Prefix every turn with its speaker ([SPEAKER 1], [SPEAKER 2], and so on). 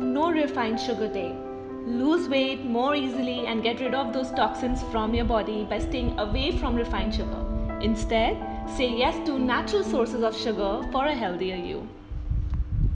[SPEAKER 1] No Refined Sugar Day. Lose weight more easily and get rid of those toxins from your body by staying away from refined sugar. Instead, say yes to natural sources of sugar for a healthier you.